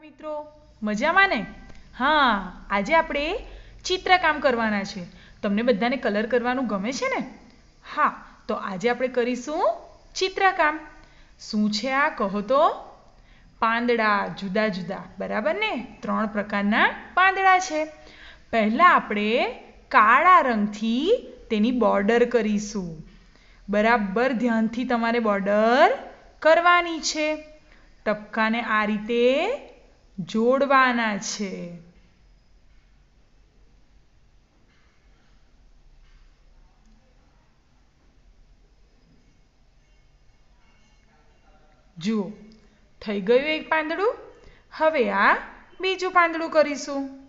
મિત્રો, મજામાં ને? હા, આજે આપણે ચિત્રકામ કરવાના છે. તમને બધાને કલર કરવાનું ગમે છે ને? હા, તો આજે આપણે કરીશું ચિત્રકામ. શું છે આ? કહો તો. પાંદડા જુદા જુદા, બરાબર ને? ત્રણ પ્રકારના પાંદડા છે. પહેલાં આપણે કાળા રંગથી તેની બોર્ડર કરીશું. બરાબર, ધ્યાનથી તમારે બોર્ડર કરવાની છે. ટપકાને આ રીતે જોડવાના છે. જુઓ, થઈ ગયું એક પાંદડું? હવે આ બીજું પાંદડું કરીશું.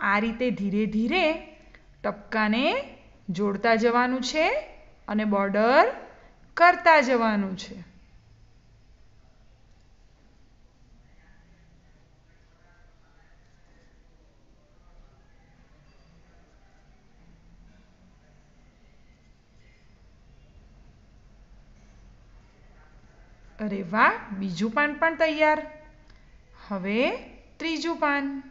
આ રીતે ધીરે ધીરે ટપકાને જોડતા જવાનું છે અને બોર્ડર કરતા જવાનું છે. અરે વાહ, બીજું પાન પણ તૈયાર. હવે ત્રીજું પાન.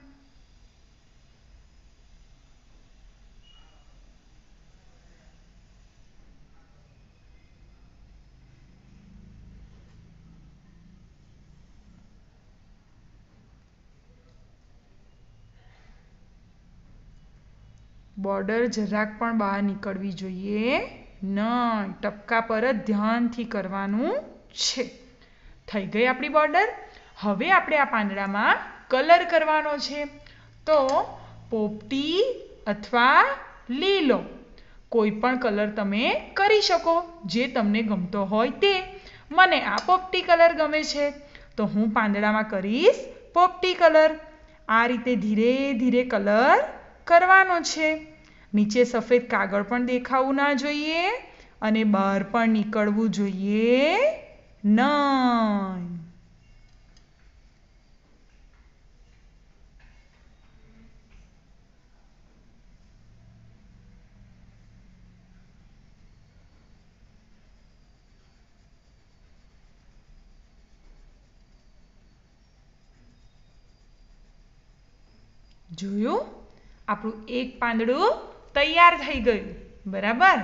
બોર્ડર જરાક પણ બહાર નીકળવી જોઈએ. નહીં ટપકા પર જ ધ્યાનથી કરવાનું છે. થઈ ગઈ આપણી બોર્ડર હવે આપણે આ પાંદડામાં કલર કરવાનો છે. તો પોપટી અથવા લીલો. કોઈ પણ કલર તમે કરી શકો, જે તમને ગમતો હોય તે. મને આ પોપટી કલર ગમે છે. તો હું પાંદડામાં કરીશ પોપટી કલર આ રીતે ધીરે ધીરે કલર કરવાનો છે. નીચે સફેદ કાગળ પણ દેખાવું ના જોઈએ અને બહાર પણ નીકળવું જોઈએ. નહીં જોયું? આપણું એક પાંદડું તૈયાર થઈ ગયું. બરાબર?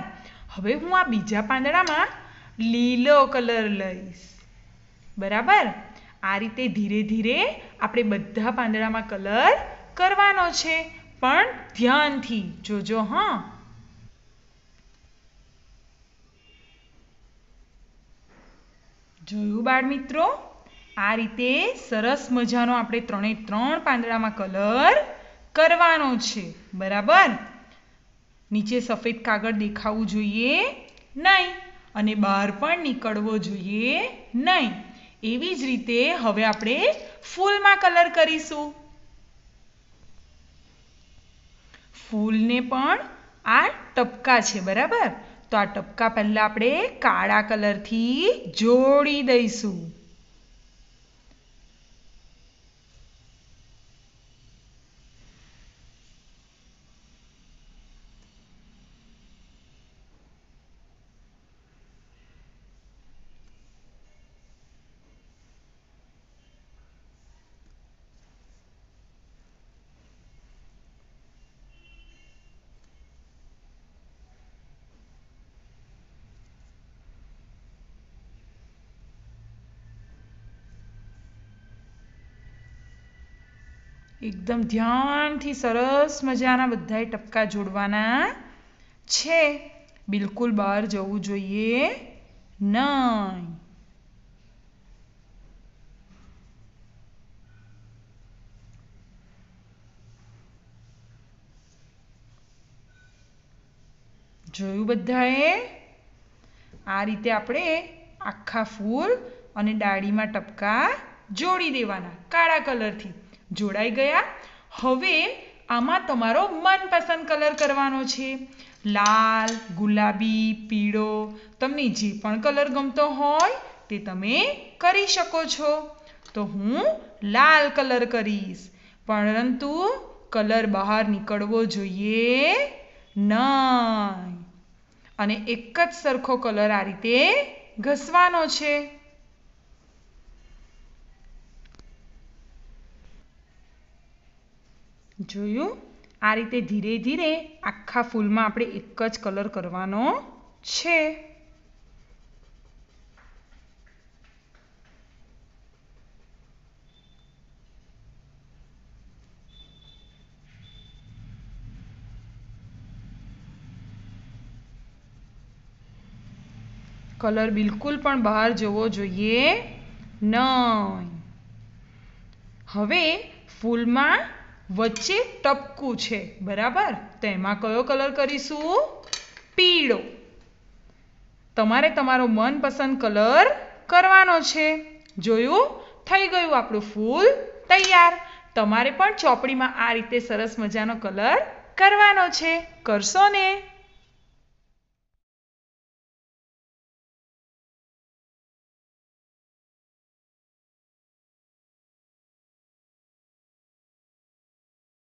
હવે હું આ બીજા પાંદડામાં લીલો કલર લઈશ. બરાબર? આ રીતે ધીરે ધીરે આપણે બધા પાંદડામાં કલર કરવાનો છે. પણ ધ્યાનથી જોજો, હા. જોયું બાળ મિત્રો આ રીતે સરસ મજાનો આપણે ત્રણે ત્રણ પાંદડામાં કલર કરવાનો છે. બરાબર? નીચે સફેદ કાગળ દેખાવું જોઈએ નહીં. અને બહાર પણ નીકળવો જોઈએ નહીં. એવી જ રીતે હવે આપણે ફૂલમાં કલર કરીશું. ફૂલને પણ આ ટપકા છે, બરાબર? તો આ ટપકા પહેલાં આપણે કાળા કલરથી જોડી દઈશું. એકદમ ધ્યાનથી સરસ મજાના બધાએ ટપકા જોડવાના છે. બિલકુલ બહાર જવું જોઈએ. નહીં જોયું બધાએ? આ રીતે આપણે આખા ફૂલ અને ડાળીમાં ટપકા જોડી દેવાના, કાળા કલરથી. જોડાઈ ગયા. હવે આમાં તમારો મનપસંદ કલર કરવાનો છે. લાલ, ગુલાબી, પીળો, તમને જે પણ કલર ગમતો હોય તે તમે કરી શકો છો. તો હું લાલ કલર કરીશ. પરંતુ કલર બહાર નીકળવો જોઈએ નહીં. અને એક જ સરખો કલર આ રીતે ઘસવાનો છે. જોયું? આ રીતે ધીરે ધીરે આખા ફૂલમાં આપણે એક જ કલર કરવાનો છે. કલર બિલકુલ પણ બહાર જવો જોઈએ નહીં. હવે ફૂલમાં વચ્ચે ટપકું છે. બરાબર? તો એમાં કયો કલર કરીશું? પીળો. તમારે તમારો મનપસંદ કલર કરવાનો છે. જોયું? થઈ ગયું આપણું ફૂલ તૈયાર. તમારે પણ ચોપડીમાં આ રીતે સરસ મજાનો કલર કરવાનો છે. કરશો ને?